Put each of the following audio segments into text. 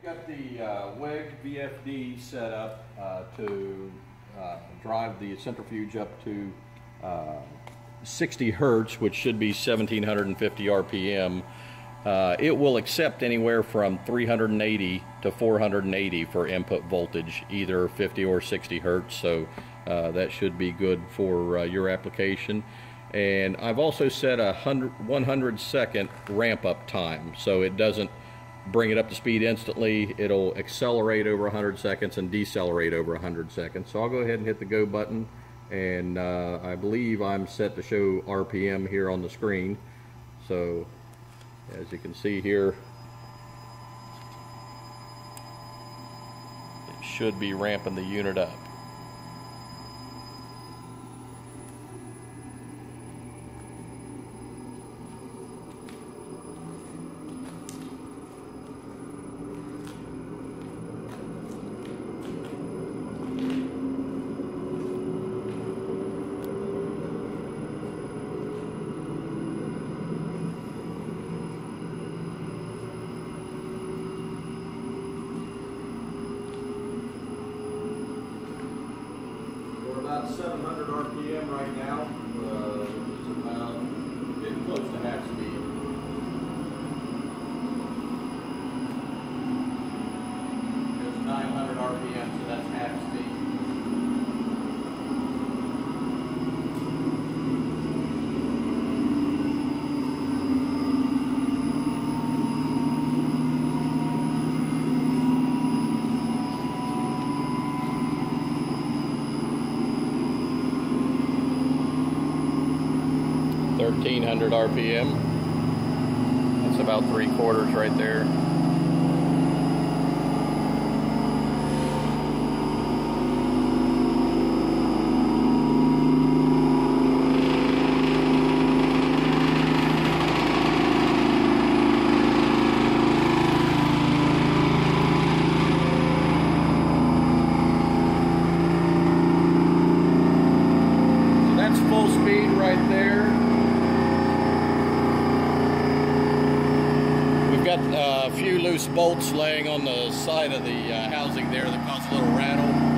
We got the uh, WEG VFD set up uh, to uh, drive the centrifuge up to uh, 60 hertz, which should be 1750 RPM. Uh, it will accept anywhere from 380 to 480 for input voltage, either 50 or 60 hertz. So uh, that should be good for your application. And I've also set a 100, 100 second ramp up time, so it doesn't bring it up to speed instantly. It'll accelerate over 100 seconds and decelerate over 100 seconds. So I'll go ahead and hit the go button and uh, I believe I'm set to show RPM here on the screen. So as you can see here, it should be ramping the unit up. We're about 700 RPM right now, 1300 RPM. That's about three quarters right there. A few loose bolts laying on the side of the uh, housing there that cause a little rattle.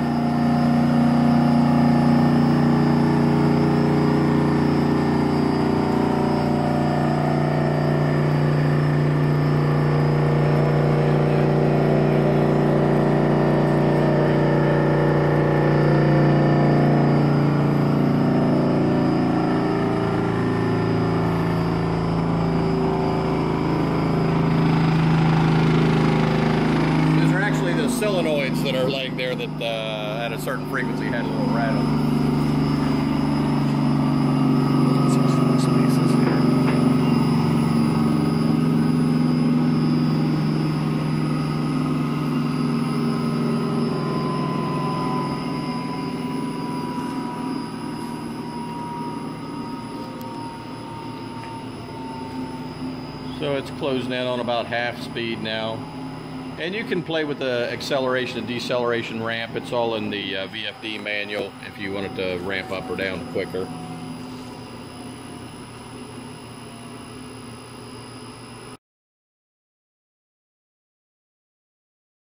These are actually the solenoids that are laying there that uh, at a certain frequency had a little rattle. So it's closing in on about half speed now. And you can play with the acceleration and deceleration ramp. It's all in the uh, VFD manual if you wanted to ramp up or down quicker.